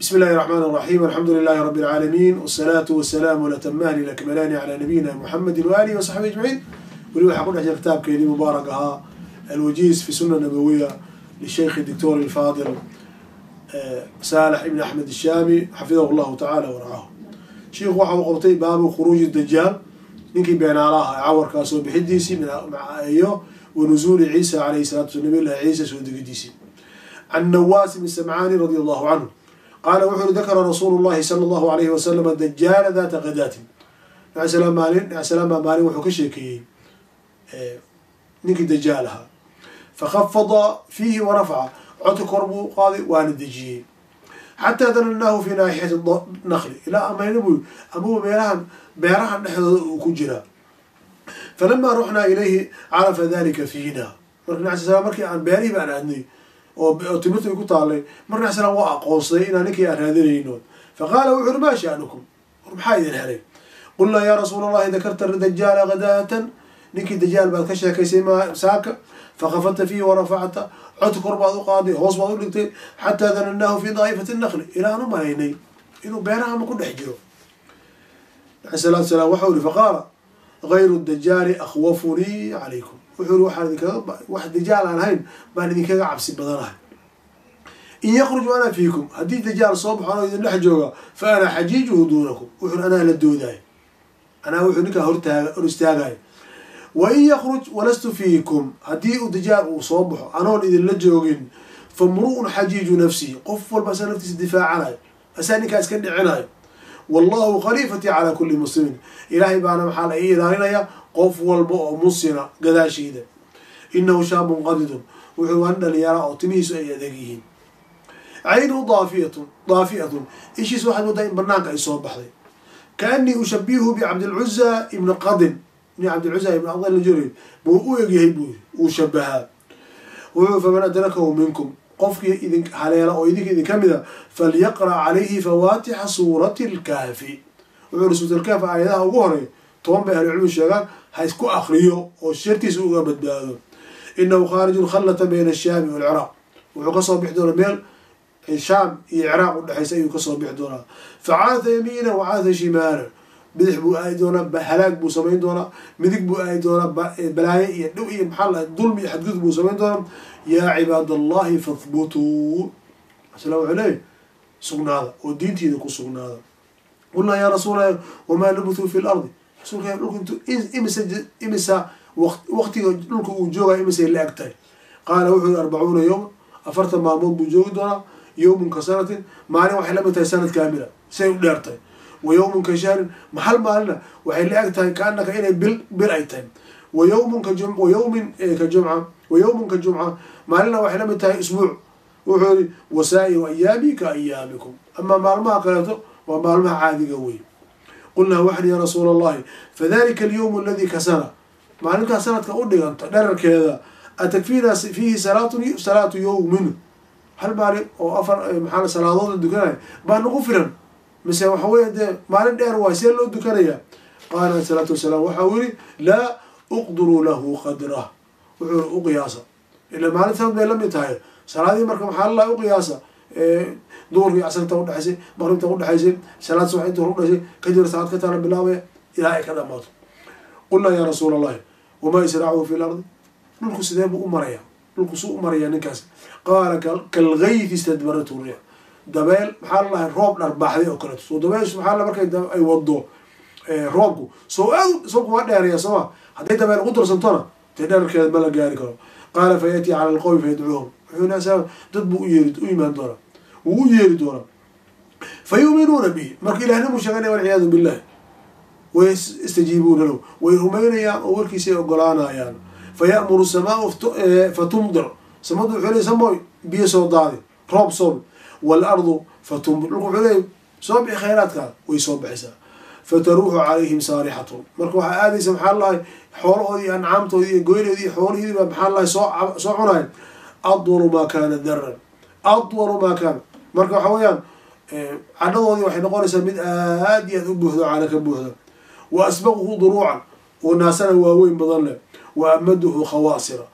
بسم الله الرحمن الرحيم الحمد لله رب العالمين والصلاة والسلام والأتمان الأكملان على نبينا محمد وآله وصحبه أجمعين ولي waxaa ku dhex jira kitaabkeedii mubaarak ahaa alwajiiz fi suna nabawiya lisheikh الدكتور الفاضل saalax ibn axmed الshami xafidahu llahu tacala waracaahu shiikhu waxa uu qabtay baabu khuruuji dajaal ninkii beenaalaha ee cawarkaa soo bixidiisii iyo wa nuzuuli ciisa calayhi salatu sla nabiy llahi ciisa soo degidiisii can nawaas bn samcaani radi allahu canhu qaala wuxuu uri dakara rasuulu llahi sala allahu alayhi wasalama dajaala data kadaatin nacsalaam maalin wuxuu ka sheekeeyey ninkii dajaal ahaa fakhafada fiihi warafaca codka kor buu qaaday waana dejiyey xataa danannaahu fi naaxiyati nakli ilaa amayna buu amuu meelahan beerahan dhexdooda uu ku jiraa falamaa ruxnaa ilayhi carafa dalika fiina marka nabi slam markii aan beerihii baan aadnay oo timirtu ku taalay marka nabi slam waa aqoonsaday inaan ninkii aan raadinayno. Faqaala wuxu uri maa sha'nukum war maxaa idin helay? Qulnaa yaa rasuula allahi dakarta dajaala gadaatan ninkii dajaal baad ka sheekaysay saaka fakafadta fiihi warafacta codka kor baad u qaaday hoos baad u dhigtay xataa danannaahu fi daa'ifati nakli ilaa aan u malaynay inuu beerahama ku dhex jiro. Alai salatu salaam waxau ihi faqaala gayru dajaali akhwafunii calaykum wuxuu wax dajaal aan ahayn baan idinkaga cabsi badanahay in yakruj ana fiikum haddii dajaal soo baxo anoo idin dhex jooga fa ana xajiijuhu duunakum wuxuu anaa la doodayo anaa wuxuu ninkaa hortaaga hor istaagayo wain yakruj walastu fiikum haddii uu dajaal uu soo baxo anoon idinla joogin fa mru'un xajiiju nafsihi qof walba asaa naftiisa difaacanayo asaa ninkaa iska dhicinayo wallahu khaliifatii calaa kulli muslimin. Ilaahay baana maxaa la ii ilaalinaya? Qof walba oo muslima gadaashiida. Inahu shaabun qadidun. Wuxuu waan dhalinyara oo timihiisu ay adeeg yihiin. Caynuhu daafiyatun daafi'atun ishiis waxaad moodaa in banaanka ay soo baxday. Kaanii ushabihu bicabdilcuza ibni qadin. Ibni cabdilcuza ibn qadin la jooray buu u egyahay buu uu shabahaa wuxuu faman adrakahu minkum qofkii idin haleela oo idinka idin ka mida falyaqra' calayhi fawaatixa suurati lkaafi wuxuu uri suurat aayadaha ugu horeey toban bay ahlucilmi sheegaan ha isku akriyo oo shartiisa uga badbaado. Inahu khaarijun khallata bayna ashaami walciraaq wuxuu ka soo bixi doonaa meel shaam iyo ciraaq udhexaysa ayuu ka soo bixi doonaa. Facaada yamiina wacaada shimaala bidix buu aadi doonaa halaag buu samayn doonaa midig buu aadi doonaa balaayo iyo dhow iyo maxaa dulmi iyo xadgud buu samayn doonaa yaa cibaad allahi fahbutuu asla wuxuu leeyahy sugnaada oo diintiida ku sugnaada. Qulnaa yaa rasuula wamaa labuthuu fi lardi rasuulka dhulka intu imisa imisa waqtiga dhulka uu joogayo imisay la eg tahay. Qaala wuxuu yihi arbacuuna yowma afartan maalmood buu joogi doonaa yowmun ka sanatin. Maalin waxay la mid tahay sanad kaamila say u dheer wa yowmun ka shahrin mahal maalina waxay la eg tahay kaanaka inay bil bil ay tahay. Wa yowmun ka jum wa yowmin ka jumca wa yowmun ka jumca maalina waxay la mid tahay isbuuc. Wuxuu yihi wasaa'iru ayaami ka ayaamikum amaa maalmaha kaleeto waa maalmaha caadiga wey qulnaa waxan ya rasuula allahi fadalika alyowm aladi ka sana. Maalintaas sanadka u dhiganta dherarkeeda atakfiina fiihi salaatu yowmin hal maalin oo afar maxaa salaadood la dukanaya baa nagu filan mise waxa weeye dee maalin dheer waay see loo dukanaya. Qaala alei salaatu wasalaam waxa uu yihi laa uqdiruu lahu qadrah wuxuu u qiyaasa ila maalin sanad bay la mid tahay. Salaadii marka maxaa lalaha u qiyaasa duurkii casrta udhexaysay maqribta udhexaysay salaad subax inta udhexaysay kadibna salaad ka taala bilaabaya ilaa ay ka dhamaato. Qulnaa yaa rasuula allahi wamaa israacuhu fi lardi dhulku sidee buu u maraya dhulku suu u maraya ninkaas. Qaala kalgaydi istadbaratu riix dabeel maxaa lalahay roob dharbaaxday oo kaleeto soo dabeeshu maxaa la markay ay wado roobku. Soo aad soo kuma dheeraya sooma hadday dabeel ugu darsantona dee dherarkeeda ma la gaari karo. Qaala fa yatii cala alqowmi fayadcuuhum wuxuu dad buu uyeeri u imaan doonaa wuu u yeeri doonaa fa yuuminuuna bihi. Marka ilahnimuu sheeganaya walciyaadu billah. Way istajiibuuna lahu. Way rumaynayaan oo warkiisay ogolaanayaan. Fa ya'muru samaau fa tumdir samadu wuxuu leey samooy biyo soo daadi roob soobi waalardu fa tumbir dhulku wuxuu leey soo bixi khayraadkaada way soo bixisaa fataruuxu calayhim saarixatun marka waxaa aadaysa maxaa lahay xoolahoodii iyo ancaamtoodii iyo goynoodii iyo xoolihiiba maxaa lahay soo soo cunayan adwalu maa kaana daran adwalu maa kaana marka waxa weeyaan cadhadoodii waxay noqonaysaa mid aad iyo aad u buuxdo cana ka buuxda wa asbaquhu duruucan oo naasana waaweyn badan leh wa amaduhu khawaasira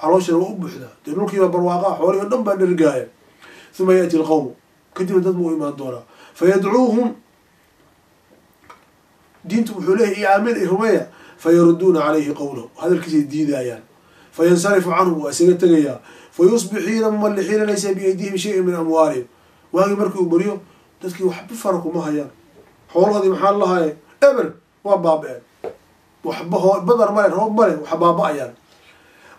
calooshana waa u buuxdaa dee dhulkiiba barwaaqaa xoolihii o dhan baa dhergaaya uma yaati alqowmu kadibna dad buu imaan doonaa fayadcuuhum diintu wuxuu leeyahy iyo aamin rumeeya fayaruduuna calayhi qowlahu hadalkiisay diidayaan fayansarifu canhum waa isaga tegayaa fayusbixiina mumalixiina laysa biaydihim shayin min amwaalihim waagii markii uu beriyo dadkii waxba fara kuma hayaan xoolahoodii maxaa lahaye eber waa baaba-een waxba badar male roob male wax baaba-ayaan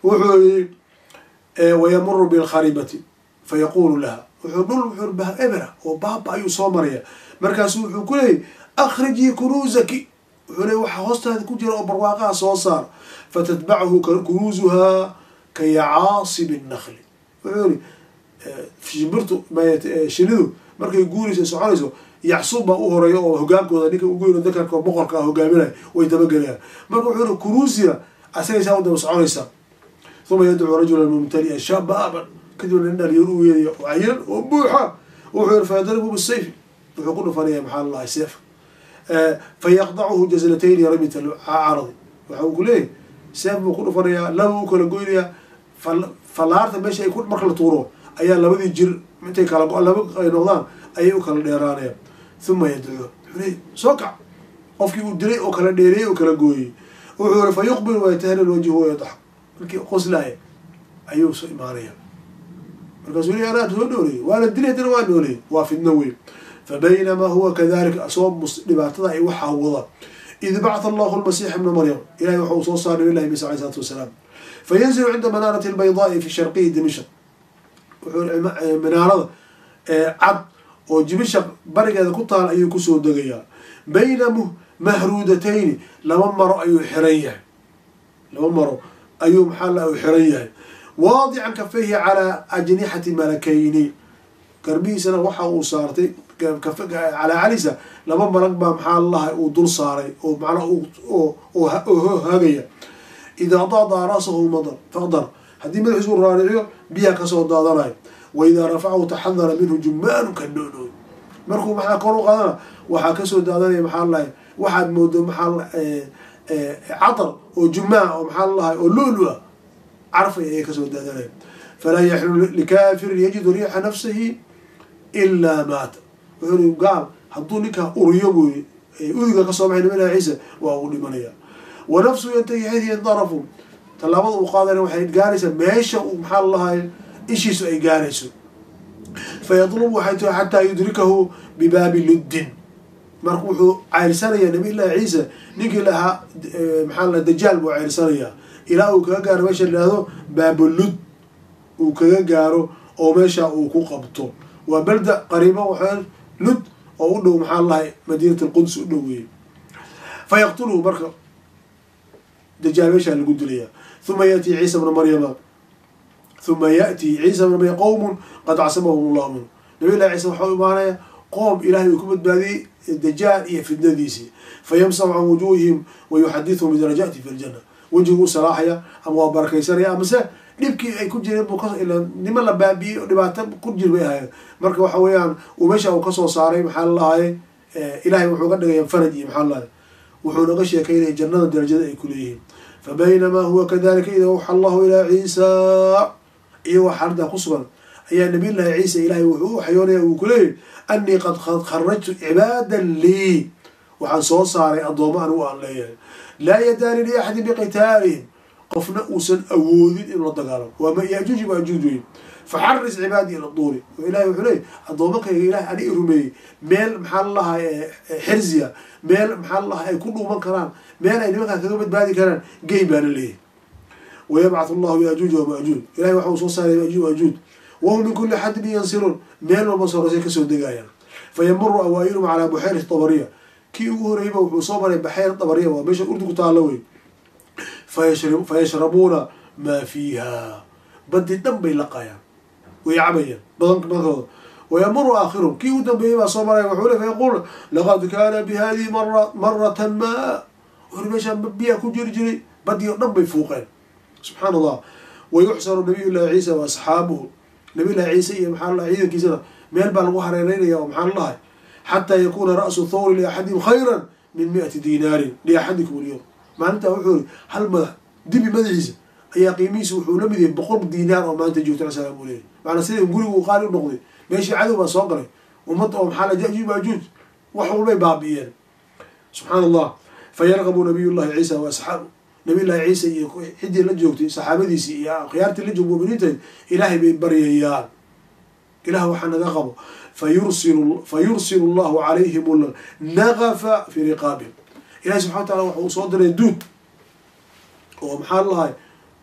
wuxuu yii wayamuru bilkharibati fayaqulu laha wuxuu dhul wuxuu bah ebera oo baaba ayuu soo maraya. Markaasu wuxuu ku leeyay akrijii kunuuzaki wuxuu leey waxaa hoostaada ku jira oo barwaaqaha soo saar. Fatatbachu kunuuzuhaa ka yacaasibi nakli wuxuu yihi shimbirtu shinidu markay guurayso soconayso yacsuub baa u horreeya oo hogaankooda ninka ugu yiro dakarka oo boqorka ah hogaaminaya way dabagelayaan marka wuxuu yihi kunuusiya asagaysaa u daba soconaysaa. Uma yadcuu rajulan mumtali'an shabaaban kadibna nin dhalinyar u yeedaya oo cayiran oo buuxa. Wuxuu yihi fayadribu bisayfi. Wuxuu ku dhufanaya maxaa lalahay seef fayaqdacuhu jazlatayni ramita caradi waxa ku leeyahy seef buu ku dhufanayaa laba u kala goynayaa. Fallaarta meesha ay marka la tuuro ayaa labadii jir intay kala go- laba ay noqdaan ayay u kala dheeraanayaan. Uma yadcuu wuxuu leey soo kac. Qofkii uu dilay oo kala dheereeyey oo kala gooyey wuxuu yihi fa yuqbil wayatahlal wajhu wayadax markii qoslaaya ayuu soo imaanaya markaasuu le anaa soo nooleeyey waana dilay haddana waa nooleeyey waa fidno weyn. Fabaynamaa huwa kadalika asagoo dhibaatada ay waxaa wada id bacatha allahu lmasiixa ibna maryam ilahay waxa uu soo saaray nabi llahi misa alay salatu wasalaam fayanzilu cinda manaarati albaydaai fi sharqiyi dimishq wuxuu manaarada cad oo jimishaq barigeeda ku taal ayuu ku soo degayaa. Bayna mahruudatayni laba maro ayuu laba maro ayuu maxaa xiran yahay waadican kafayhi calaa ajnixati malakayni. Garbihiisana waxa uu saartay calaa calisa laba malag baa maxaa lalahay uu dul saaray oo macnaa hagaya idaa daadaa madar faqdar. Haddii madaxiisu raariciyo biyaha ka soo daadanayo. Wa idaa rafacahu taxadara minhu jumaanu ka noonooy markuu maxaa kor u qaadana waxaa ka soo daadanaya maxaa lalahay waxaad moodo maxaa cadar oo jumaa oo maxaa oo lulu-a carfay ayay ka soo daadanaya falaa yaxilu likaafirin yajidu riixa nafsihi ilaa maata. Wuxuu gaal hadduu ninkaa uriyo buyi udiga ka soo baxay nabi ilahi ciisa waa uu dhimanaya wa nafsu yantahi xaydi indarafu tallaabada uu qaadana waxay gaaraysaa meesha uu maxaa lalahay ishiisu ay gaarayso. Waxay tahay xataa yudrikahu bibaabi luddin. Marka wuxuu ceyrsanayaa nabi llahi ciisa ninkii lahaa maxaa la dajaal buu ceyrsanayaa ilaa uu kaga gaaro meesha lahahdo baabolud uu kaga gaaro oo meesha uu ku qabto. Waa belda qariiba waxa lud oo u dhow maxaa lahay madiinat alquds u dhow weeye. Fa marka dajaal meeshaa lagu dilaya. Uma yaأtii ciisa bna maryama. Uma yaأtii ciisa bna maryam qowmun qad acsamahum llahu minhu. Nabi llahi ciisa waxau imaanaya qoom ilahay uu ku badbaadiyey dajaal iyo fidnadiisii fayamsaxu can wujuuhihim wayuxadithum bidarajaati fi ljana wejiguu salaaxaya ama waa barakaysanaya amase dhibkii ay ku jireen buu nima la baabi'iyey dhibaato ku jir bay ahayd marka waxa weeyaan uu meesha uu ka soo saaray maxaa lalahay ilahay wuxuu ga dhigaya faraj iyo maxaa lalahay wuxuu naga sheekaynaya jannada darajada ay kuleeyihiin fabaynamaa huwa kadalika ida awxa allahu ilaa ciisa iyagoo xaalada ku sugan. Ayaa nabiy llahi ciisa ilahay wuxuu u waxyoonaya uu kuleeyahy anii qad kharajtu cibaadan lii waxaan soo saaray addoommo anigu aan leeyahay. Laa yadaani liaxadin biqitaalihim qofna uusan awoodin inuu la dagaalamo waa yajuuj maajuuj wey faxaris cibaadii ila duuri. Oo ilahay wuxuu leeyay addoomakayga ilahay ani i rumeeyey. Meel maxaa lalahay xirziya. Meel maxaa lalahay ay ku dhuuman karaan. Meel ay nimankaan kaga badbaadi karaan gey baa la leeyahy wayabcat allahu yajuuj wamajuuj ilahay waxa uu soo saaray yajuuj majuuj wahum min kuli xadbin yansiruun meel walba soorasay ka soo degayaan. Fayamuru awaayirum calaa buxeyri tabariya kii ugu horeyba wuxuu soo maray baxeyr tabariya waa meesha urdu ku taalo wey fayashrabuuna maa fiiha. Badi dhan bay laqayaan way cabayaan badan wayamuru aakhirum kii u dambeeyey baa soo maraya wuxuu le fayaquul laqad kaana bi hadihi mara maratan maa wari meeshaan biyaa ku jiri jiray badii o dhan bay fuuqeen. Subxaan allah wayuxsaru nabiy llahi ciisa wa asxaabuhu. Nabiy llahi ciise iyo maxaa ciidankiisana meel baa lagu hareereynaya oo maxaa lalahay xataa yakuuna ra'su thawri liaxadihim khayran min mi'ati dinaarin liaxadikum alyowm maalintaa wuxuu iri hal madax dibi madaxiisa ayaa qiimihiisa wuxuu la mid yahay boqol diinaar oo maanta joogto salaam u leeyahy macanaa sida gurigu qaali u noqday meeshii cadow baa soo galay ummad oo maxaa la jajuuj maajuuj wax walbay baabi'iyeen subxaana allah fayarqabu nabiy llahi ciisa wa nabiy llahi ciisa iyo ciddii la joogtay saxaabadiisii iyo khiyaartii la joog muminiinta ilaahay bay baryayaan ilah waxaa naga qabo fayursil llahu calayhim nagafa fi riqaabihim ilahi subxana wa taala waxa uu soo diray duud oo maxaa lahay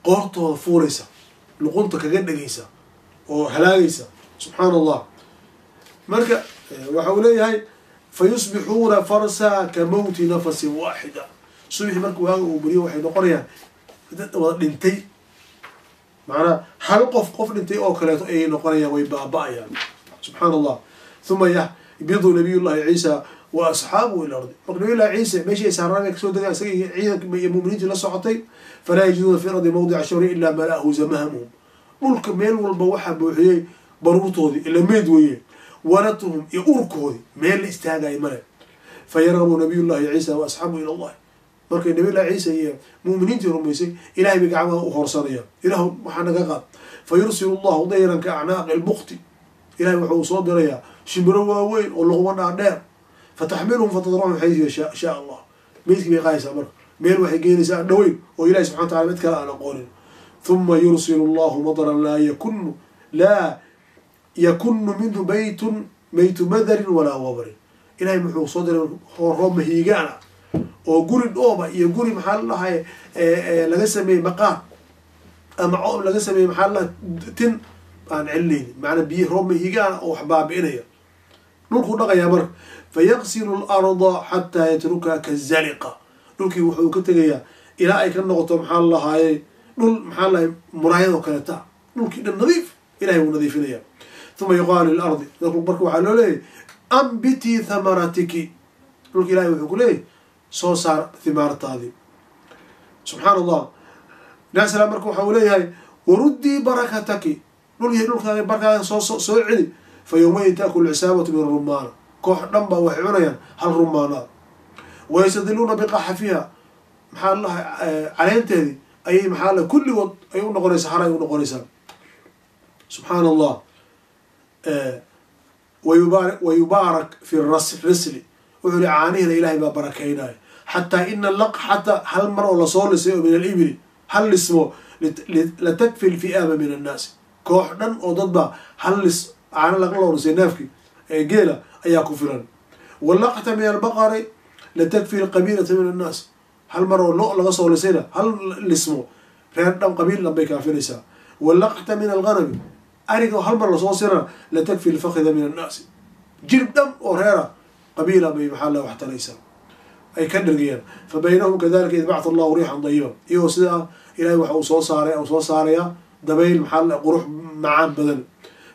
qoortooda fuuraysa luqunta kaga dhegaysa oo halaagaysa subxaana allah marka waxa uu leeyahay fayusbixuuna farsa ka mawti nafasin waaxida subixi marka waaga uu beriyo waxay noqonayaan wada dhintay macnaa hal qof qof dhintay oo kaleeto ayay noqonayaan way baaba-ayaan subxaana allah uma yahbidu nabiy llahi ciisa wa asxaabuhu ila ardi marka nabiy llahi ciise meeshii saaraan ka soo degaan isaga ciidanka iyo muminiintii la socotay falaa yajiduuna fi ardi mawdica shawri ilaa mala'ahu zamahamuhum dhulka meel walba waxaa buuxiyey baruurtoodii ila meyd weeye walatuhum iyo urkoodii meel la istaagayo male. Fayargabu nabiy llahi ciisa wa asxaabuhu ila allahi markay nabiy llahi ciisa iyo muminiintii rumaysay ilahay bay gacmaha u horsanayaan ilah waxaa naga qaad. Fa llahu dayran ka acnaaqi lbukti ilahay wuxuu soo dirayaa shimbiro waaweyn oo luqma dhaadheer fataxmiluhum fatadruhum xaysu shaa allah. Meydkii bay qaadaysaa marka. Meel waxay geenaysaa dhaweyn oo ilahi subxana wataala mid kale aan aqoonin. Huma yursilu llahu madaran laa yakunu laa yakunu minhu baytun baytu madarin walaa wabarin. Ilahay muxuu soo diray roob mahiigaan ah oo guri dhooba iyo guri maxaa la dhahay laga sameeyey maqaar ama laga sameeyey maxaa la tin aan celinayni macanaa biyo roob mahiigaana oo wax baabi'inaya. Dhulkuu dhaqayaa marka fayaqsilu larda xataa yatrukaa kazaliqa. Dhulkii wuxuu ka tegayaa ilaa ay ka noqoto maxaa la lahaaye? Dhul maxaa lahay muraayadoo kaleta dhulkii dhan nadiif ilahay wuu nadiifinaya uma yuqaalu lilardi. Marka waxaa loo leeyahy ambitii thamaratiki. Dhulka ilahay wuxuu ku leeyahy soo saar thimaartaadii subxaana allah nabi slam marka waxa uu leeyahay waruddii barakataki dhul yahay dhulkaaga barkaaga soo soo celi fa yowmayin taakulu cisaabatu min rumaana koox dhan baa waxay cunayaan hal rumaanaad wayastadiluuna biqaxafiha maxaa lahay caleenteedii ayay maxaa la kulligood ay u noqonaysaa har ay u noqonaysaa. Subxaana allah wayubaar wayubaarak fi risli. Wuxuu ihi caanihiina ilahay baa barakaynaya xataa ina laqxata hal mar oo la soo lisay oo min alibli hal lismo latakfi lfi'aama min annaasi koox dhan oo dadbaa hal lis caano laga loo lisay neefkii ee geela ayaa ku filan. Walaqxata min albaqari latakfi lqabiilata min annaas. Hal mar oo lo laga soo lisayna hal lismo reer dhan qabiil dhan bay kaafinaysaa. Walaqxata min alghanami ariga hal mar la soo sirana latakfi lfakida min annaasi jirib dhan oo reera qabiila bay maxaa la waxtaraysaa ay ka dhergayaan fa baynahum kadalika id bacta allahu riixan dayiba iyagoo sidaa ilahay waxa uu soo saaray soo saarayaa dabayl maxaa qurux macaan badan.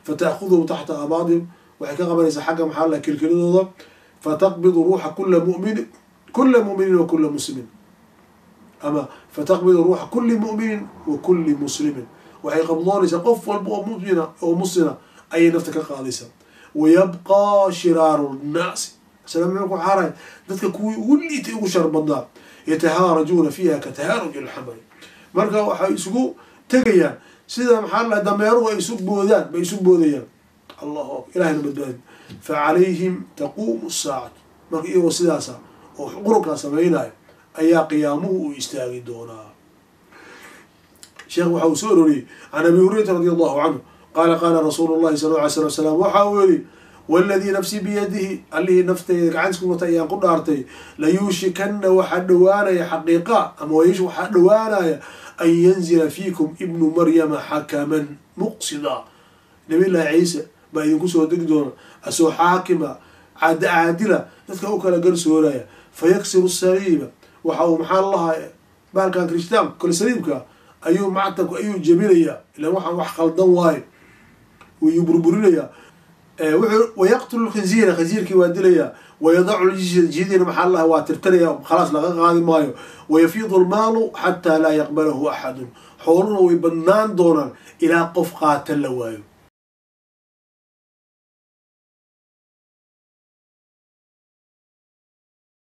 Fa taxta abaadihim waxay ka qabanaysaa xagga maxaa la kilkiladooda fataqbidu ruuxa kula muminin kula muminin wa kula muslimin. Ama fataqbidu ruuxa kuli muminin wa kuli muslimin. Waxay qabdoonaysaa qof walba oo mumina oo muslina ayay nafta ka qaadaysaa. Wayabqaa shiraaru nnaasi. Ku xaaray dadka kuwii ugu liitay ugu shar badnaa yatahaarajuuna fiiha ka tahaaruj alxamari marka waxay isugu tegayaan sida maxaa la dameeruhu ay isu boodaan bay isu boodayaan. Allahu ilahayna badbaadi fa calayhim taquumu saacatu. Marka iyagoo sidaasa oo qurunkaa samaynayo ayaa qiyaamuhu uu istaagi doonaa. Sheekh waxa uu soo ororiyey can abi hurayrata radi allahu canhu qaala qaala rasuulu llahi sala alla alay slat slam waxa uu yihi waladii nafsii biyadihi allihii nafteyda gacantiisku wata ayaan ku dhaartay layuushikana waxaa dhowaanaya xaqiiqa ama wayuush waxaa dhowaanaya an yanzila fiikum ibnu maryama xakaman muqsida. Nabillahi ciise baa idinku soo degi doona asoo xaakima caadila dadka u kala garsooraya fayaksiru saliiba waxa uu maxaa lahaa baalkan krishtaan kole saliibka ayuu mactabku ayuu jebinayaa ilaan waxaan wax khaldan waayo wayuu burburinayaa wayaqtulu lkhinziira khinziirkii waa dilayaa wayadacu jidina maxaa laha waa tirtiraya khalaas laga qaadi maayo wayafiidu lmaalu xataa laa yaqbalahu axadun xooluhuna way badnaan doonaan ilaa qof qaata la waayo